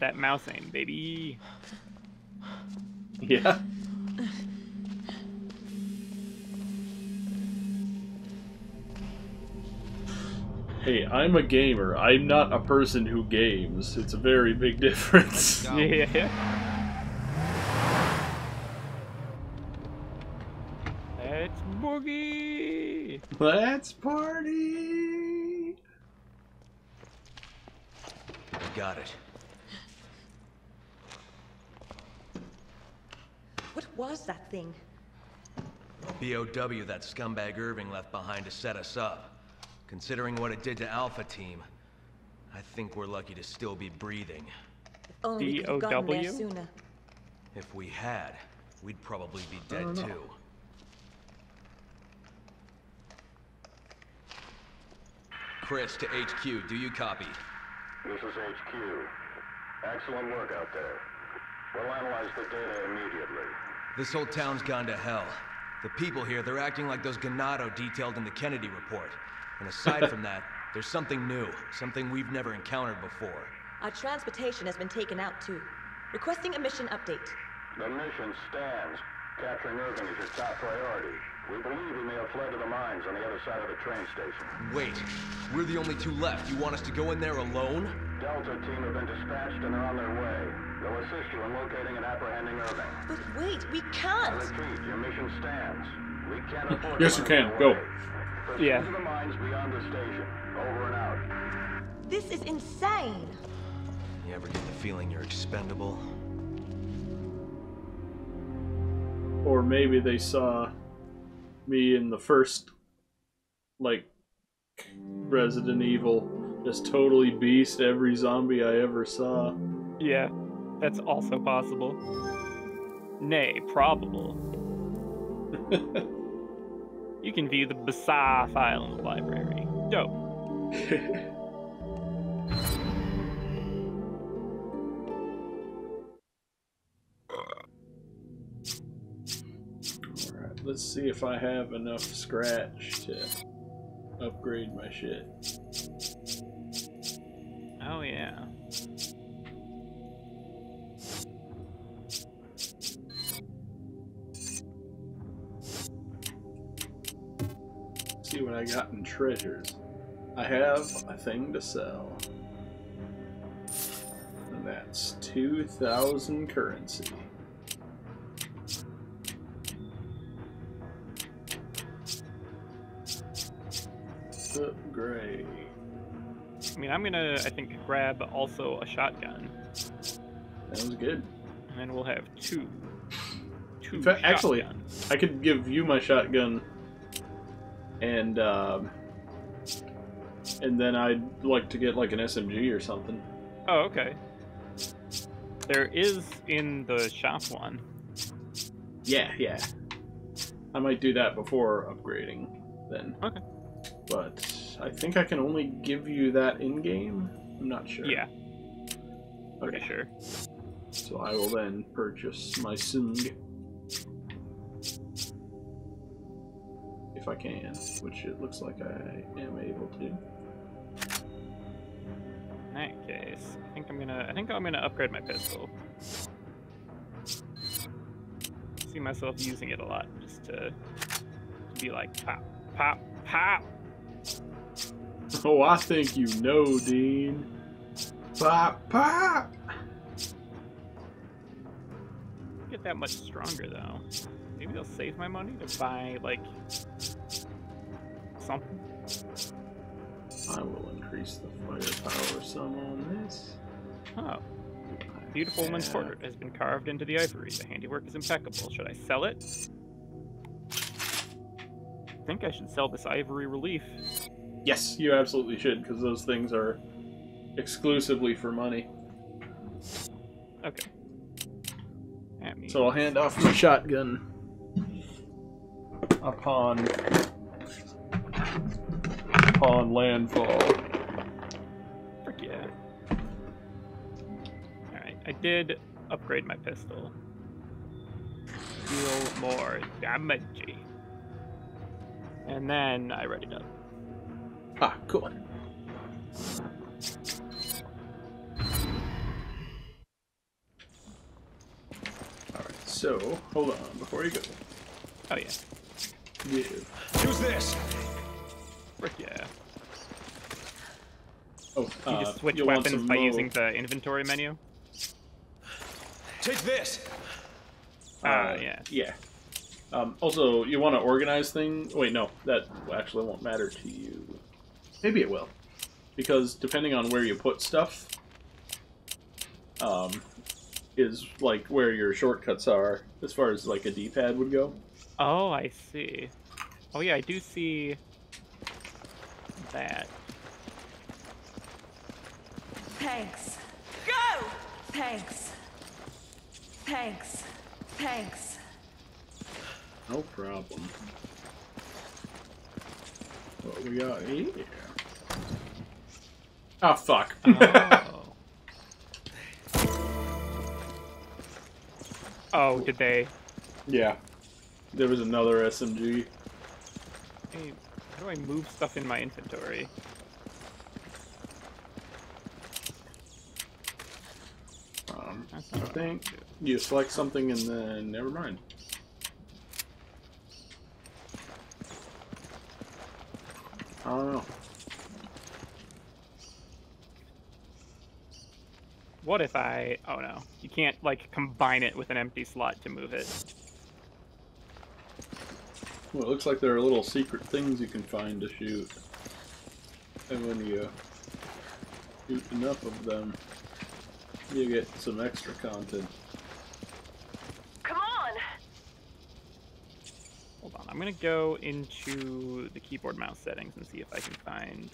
that mouse aim, baby. Yeah. Hey, I'm a gamer. I'm not a person who games. It's a very big difference. Yeah. Let's boogie. Let's party! Got it. What was that thing? BOW that scumbag Irving left behind to set us up. Considering what it did to Alpha Team, I think we're lucky to still be breathing. If only we could have gotten there sooner. If we had, we'd probably be dead too. Chris to HQ, do you copy? This is HQ. Excellent work out there. We'll analyze the data immediately. This whole town's gone to hell. The people here, they're acting like those Ganado detailed in the Kennedy report. And aside from that, there's something new, something we've never encountered before. Our transportation has been taken out too. Requesting a mission update. The mission stands. Capturing Irving is your top priority. We believe he may have fled to the mines on the other side of the train station. Wait, we're the only two left. You want us to go in there alone? Delta team have been dispatched and are on their way. They'll assist you in locating and apprehending Irving. But wait, we can't! I repeat, your mission stands. We can't afford Yes, you can. it Go. away. Proceed Yeah. the mines beyond the station. Over and out. This is insane! You ever get the feeling you're expendable? Or maybe they saw me in the first, like, Resident Evil just totally beast every zombie I ever saw. Yeah, that's also possible. Nay, probable. you can view the bizarre file in the library. Dope. Alright, let's see if I have enough scratch to upgrade my shit. Oh yeah. see what I got in treasures. I have a thing to sell. And that's 2,000 currency. Upgrade. I mean, I'm gonna, I think, grab also a shotgun, Sounds good. and then we'll have two. Two fact, actually. I could give you my shotgun, and um, and then I'd like to get like an SMG or something. Oh, okay. There is in the shop one. Yeah, yeah. I might do that before upgrading then. Okay. But I think I can only give you that in game. I'm not sure. Yeah, pretty Okay. sure. So I will then purchase my Sung. If I can, which it looks like I am able to. In that case, I think I'm gonna. I think I'm gonna upgrade my pistol. See myself using it a lot, just to, to be like pop, pop, pop. Oh, I think you know, Dean. Pop, pop! Get that much stronger though. Maybe they'll save my money to buy like something. I will increase the firepower some on this. Oh, beautiful woman's portrait has been carved into the ivory. The handiwork is impeccable. Should I sell it? I think I should sell this ivory relief. Yes, you absolutely should, because those things are exclusively for money. Okay. So I'll hand off my shotgun upon upon landfall. Frick yeah. Alright, I did upgrade my pistol. Deal more damage. And then I readied up. Ah, cool. Alright, so, hold on before you go. Oh, yeah. Yeah. Who's this? Frick yeah. Oh, uh, you just switch weapons by using the inventory menu. Take this. Uh, uh yeah. Yeah. Um, also, you want to organize things? Wait, no, that actually won't matter to you. Maybe it will, because depending on where you put stuff, um, is like where your shortcuts are as far as like a D-pad would go. Oh, I see. Oh yeah, I do see that. Thanks. Go! Thanks. Thanks. Thanks. No problem. What we got here? Ah, fuck. Oh. oh, did they? yeah. There was another SMG. Hey, how do I move stuff in my inventory? Um, I not I think want to do. you select something and then never mind. I don't know. What if I? Oh no, you can't like combine it with an empty slot to move it. Well, it looks like there are little secret things you can find to shoot. And when you uh, shoot enough of them, you get some extra content. Come on! Hold on, I'm gonna go into the keyboard mouse settings and see if I can find.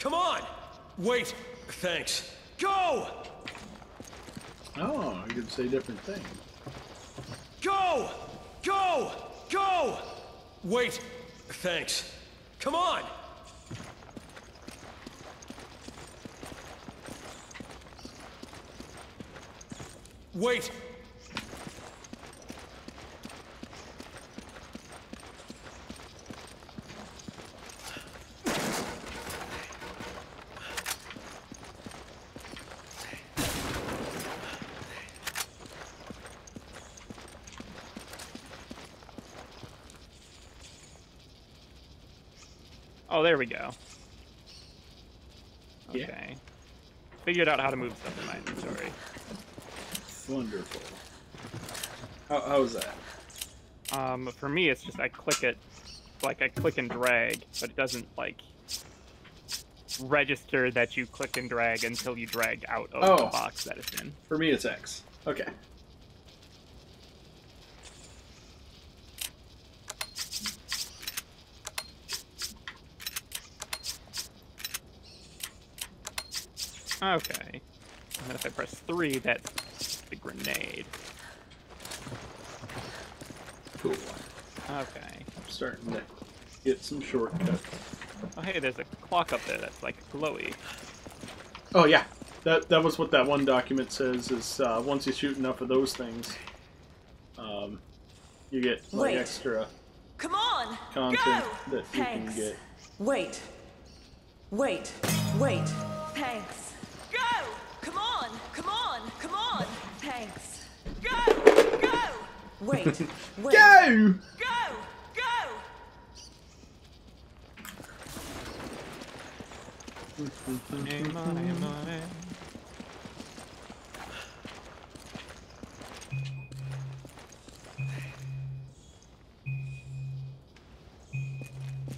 Come on. Wait. Thanks. Go. Oh, you can say different things. Go. Go. Go. Wait. Thanks. Come on. Wait. Oh, there we go. Yeah. Okay. Figured out how to move stuff in my inventory. Wonderful. How, how was that? Um, for me, it's just I click it, like I click and drag, but it doesn't like register that you click and drag until you drag out of the Oh. box that it's in. For me, it's X. Okay. Okay. And then if I press three, that's the grenade. Cool. Okay. I'm starting to get some shortcuts. Oh, hey, there's a clock up there that's like glowy. Oh yeah, that that was what that one document says. Is uh, once you shoot enough of those things, um, you get like Wait. extra Come on! content Go! that you Thanks. can get. Wait. Wait. Wait. Thanks. Go! Come on! Come on! Come on! Thanks. Go! Go! Wait. Wait. Go! Go! Go! Money, money, money.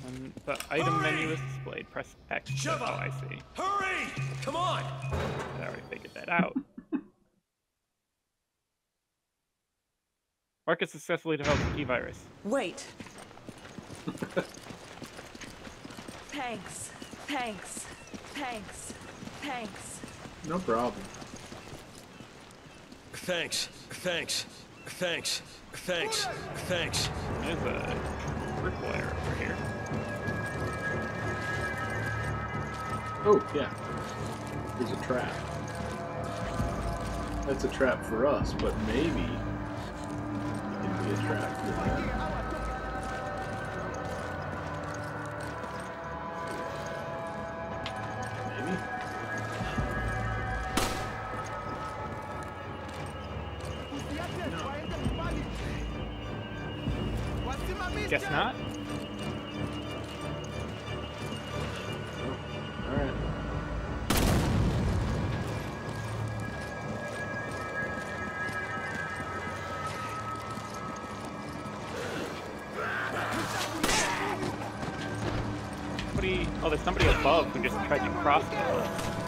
Um, the item menu is displayed. Press X. Shove Oh. I see. Hurry. Come on. I already figured that out. Marcus successfully developed the T-virus. Wait. Thanks. Thanks. Thanks. Thanks. No problem. Thanks. Thanks. Thanks. Thanks. Thanks. There's a tripwire over here. Oh yeah. There's a trap. That's a trap for us, but maybe track Somebody. Oh, there's somebody above who just tried to cross the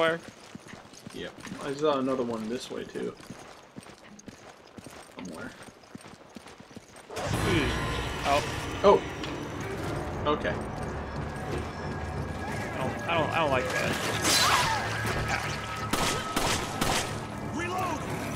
hill. Go to the tripwire. Yep. I saw another one this way too. Somewhere. Oh, Oh. Okay. I don't, I don't, I don't like that. Coming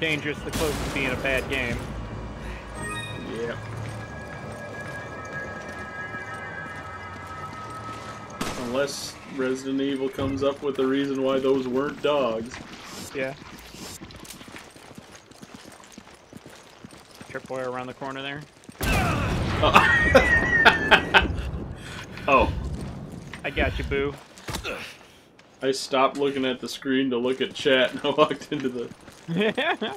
dangerously close to being a bad game. Yep. Unless Resident Evil comes up with a reason why those weren't dogs. Yeah. Tripwire around the corner there. Oh. I got you, boo. I stopped looking at the screen to look at chat and I walked into the I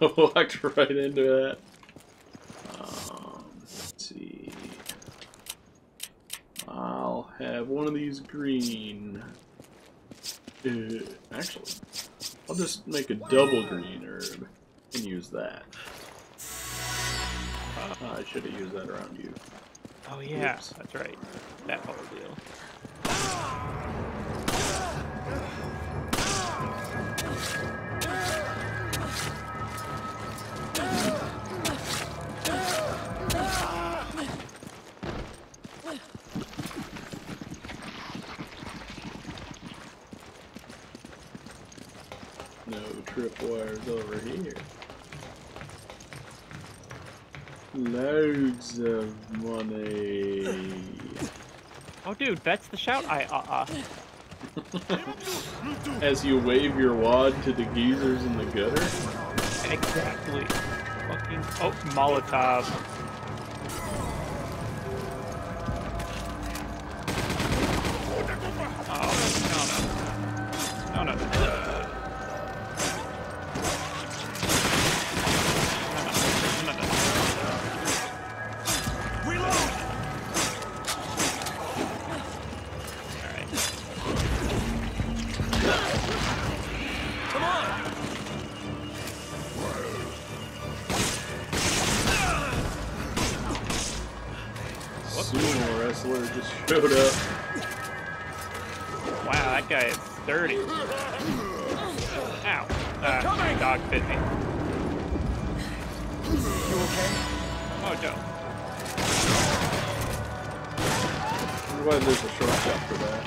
walked right into that. Um, let's see. I'll have one of these green. Uh, actually, I'll just make a double green herb and use that. Uh, I should have used that around you. oh yeah, Oops. that's right. That whole deal. No tripwires over here. Loads of money. Oh, dude, that's the shout. I uh uh. As you wave your wad to the geezers in the gutter. Exactly. Fucking. Oh, Molotov. Sumo wrestler just showed up. Wow, that guy is sturdy. Ow. Uh, dog bit me. You okay? Oh, Joe. I wonder why there's a shortcut for that.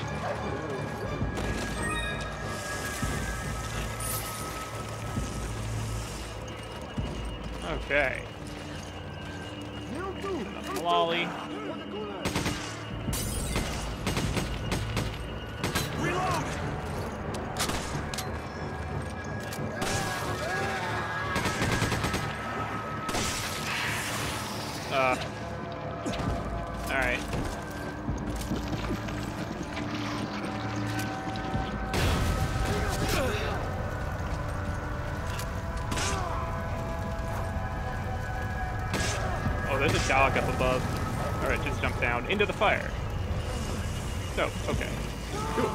Okay. Another lolly. Dog up above. Alright, just jump down into the fire. Oh, okay. Cool.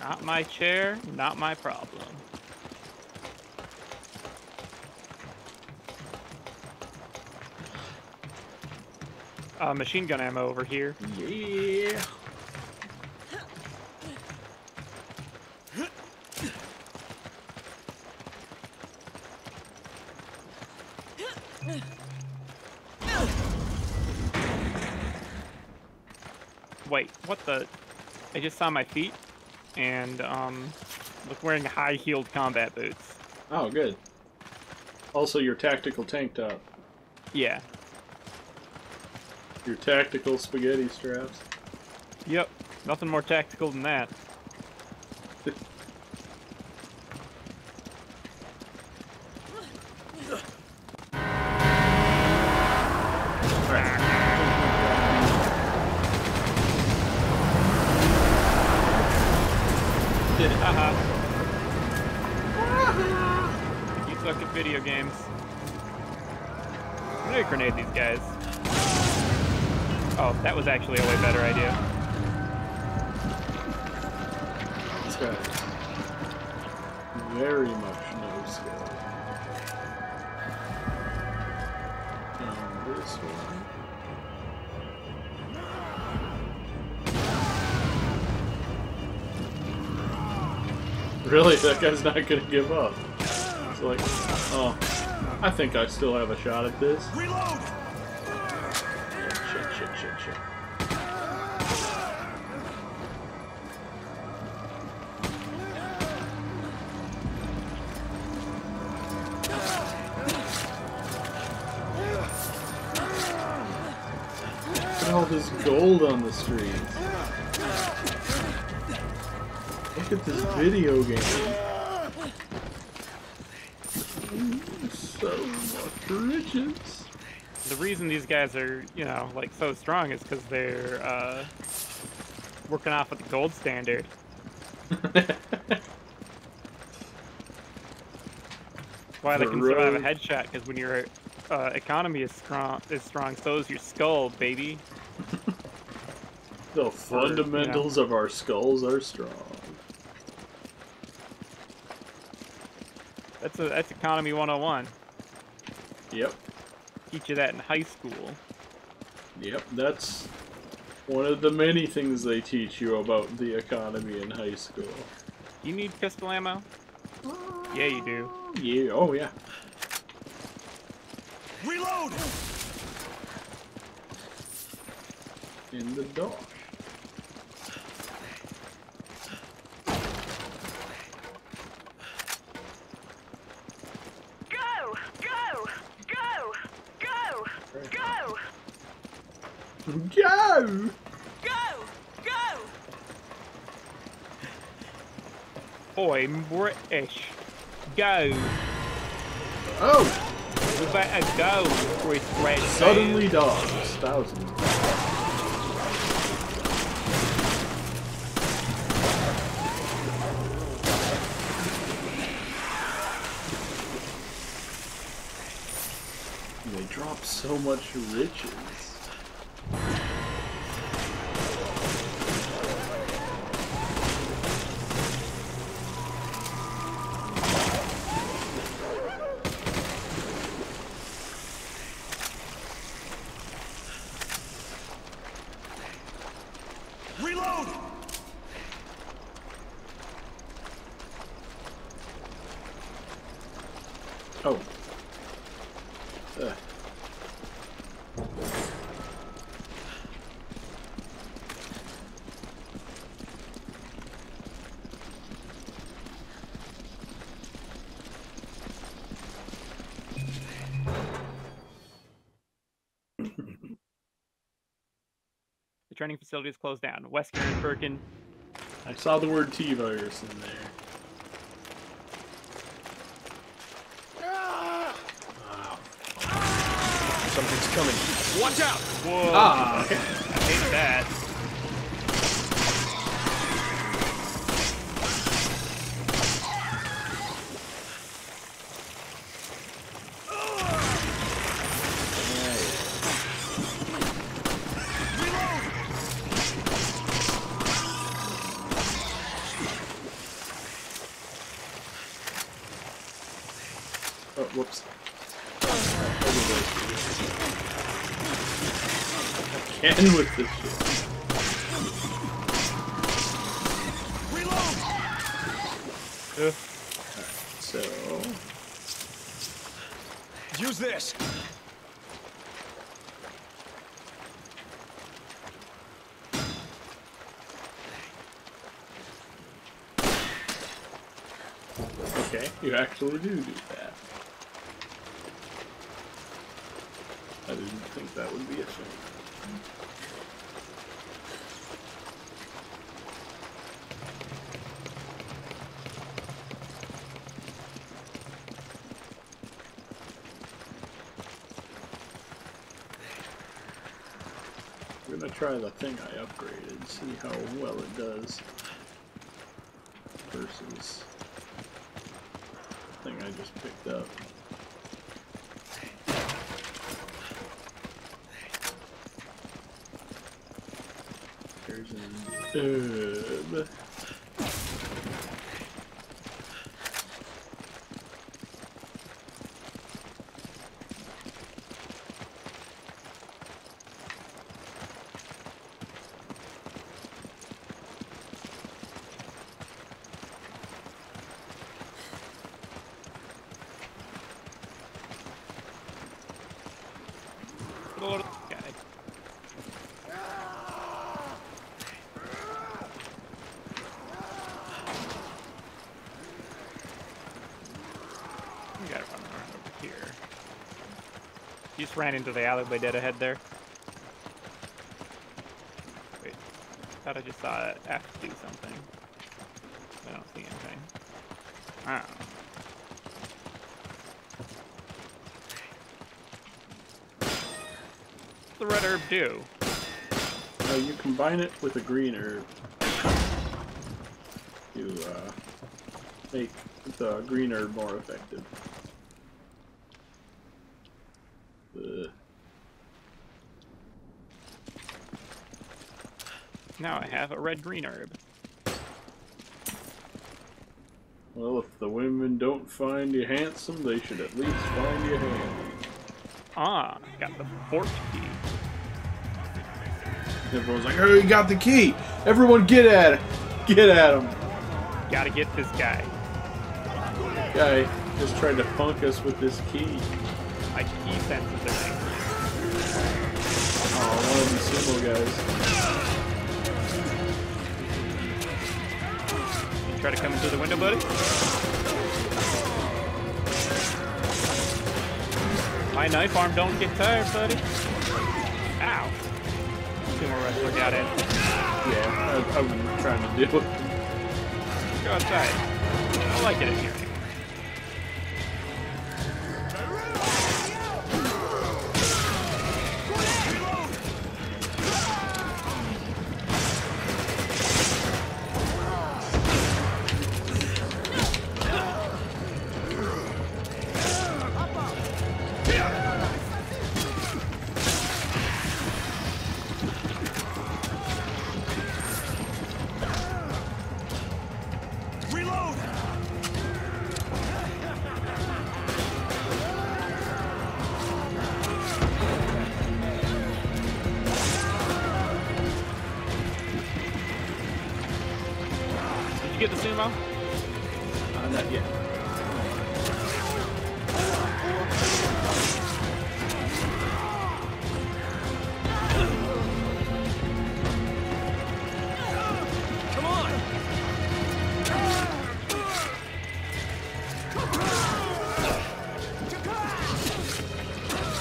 Not my chair, not my problem. Uh, machine gun ammo over here. Yeah. Wait, what the? I just saw my feet, and um, look wearing high-heeled combat boots. Oh, good. Also, your tactical tank top. Yeah. Your tactical spaghetti straps. Yep. Nothing more tactical than that. This one. Really? That guy's not gonna give up. It's like, oh, I think I still have a shot at this. Reload! Shit, shit, shit, shit. Gold on the streets. Look at this video game. So much riches. The reason these guys are, you know, like so strong is because they're uh, working off of the gold standard. Why they The can survive a headshot? Because when your uh, economy is strong, is strong, so is your skull, baby. The fundamentals of our skulls are strong. That's a that's economy 101. Yep, Teach you that in high school. yep, that's one of the many things they teach you about the economy in high school. You need pistol ammo? Ah. Yeah, you do. Yeah, oh yeah. Reload! In the dark. Go! Go! Go! Go! Go! Go! Go! Go! I'm British. Go. Oh! We better go before it's red. Suddenly dogs. Thousands. They drop so much riches. Oh. Ugh. The training facility is closed down. Wesker and Birkin. I saw the word T-virus in there. Something's coming. Watch out! Whoa. Ah! I hate that. Again with this shit. So Use this. okay, you actually do do that. I didn't think that would be a thing. I'm gonna try the thing I upgraded, see how well it does versus the thing I just picked up. An herb. Lord, guy. We gotta run around over here. You ran into the alleyway dead ahead there. Wait, thought I just saw it to do something. I don't see anything. I don't know. What's the red herb do? Uh, you combine it with a green herb to uh, make the green herb more effective. Uh, Now I have a red green herb. well, if the women don't find you handsome, they should at least find you handy. Ah, got the fort key. Everyone's like, "Oh, you got the key! Everyone, get at it! Get at him!" Gotta get this guy. Guy just tried to punk us with this key. My key senses are angry. Oh, one of these sumo guys. Try to come into the window, buddy? My knife arm don't get tired, buddy. Ow. Sumo wrestler got in. Eh? Yeah, I, I'm trying to do it. Go outside. I like it in here.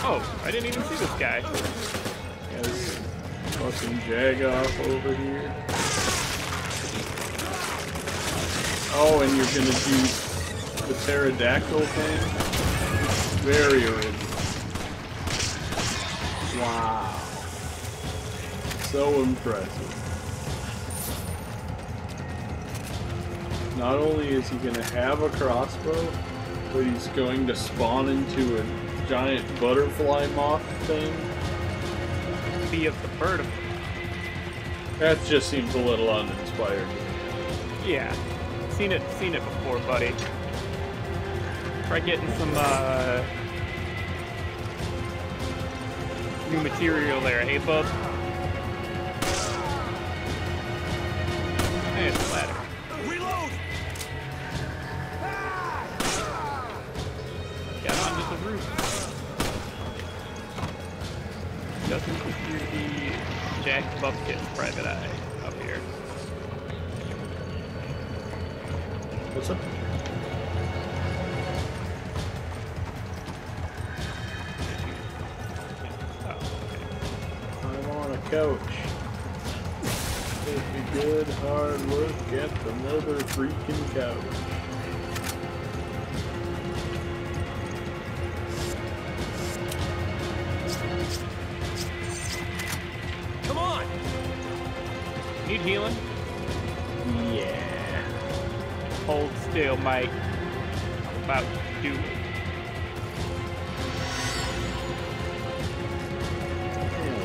Oh, I didn't even see this guy. Has fucking Jagoff over here. Oh, and you're gonna do the pterodactyl thing? Very original. Wow. So impressive. Not only is he gonna have a crossbow, but he's going to spawn into a giant butterfly moth thing. Be of the bird of That just seems a little uninspired. Yeah. Seen it seen it before, buddy. Try getting some uh, new material there, hey bub? Hey, it's a ladder. Reload! Get onto the roof. Doesn't appear Jack Bupkis Private Eye up here. What's up? Oh, okay. I'm on a couch. Take a good hard look at the mother freaking couch. Healing? Yeah. Hold still, Mike. I'm about to do it. Hell.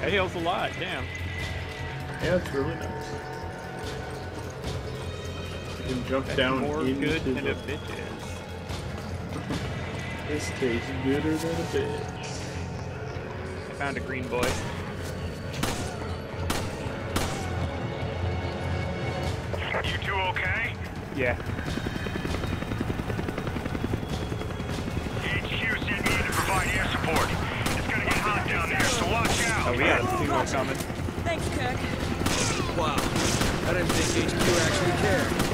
That heals a lot, damn. Yeah, it's really nice. You can jump That's down more into good than the... a bitch is. This tastes gooder than a bitch. I found a green boy. Yeah. HQ sent me to provide air support. It's gonna get hot down there, so watch out! Oh, we got a two more coming. Thanks, Kirk. Wow. I didn't think HQ actually cared.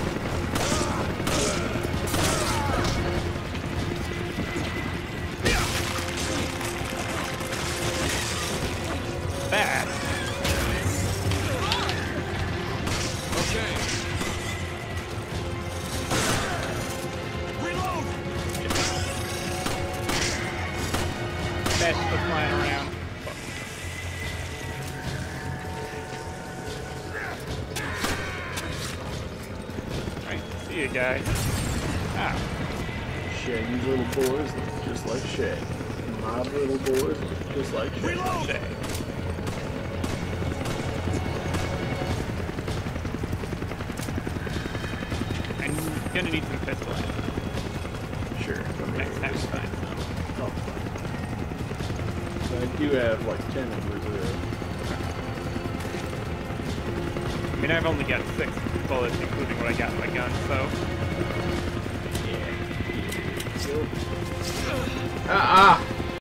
Just like My little boys just like Shaggy. Reload! Shay. I'm gonna need some pistol. Sure. come Next here. time is fine. Oh, fine. So I do have like 10 in reserve. Uh, I mean, I've only got six bullets, including what I got in my gun, so Ah, ah!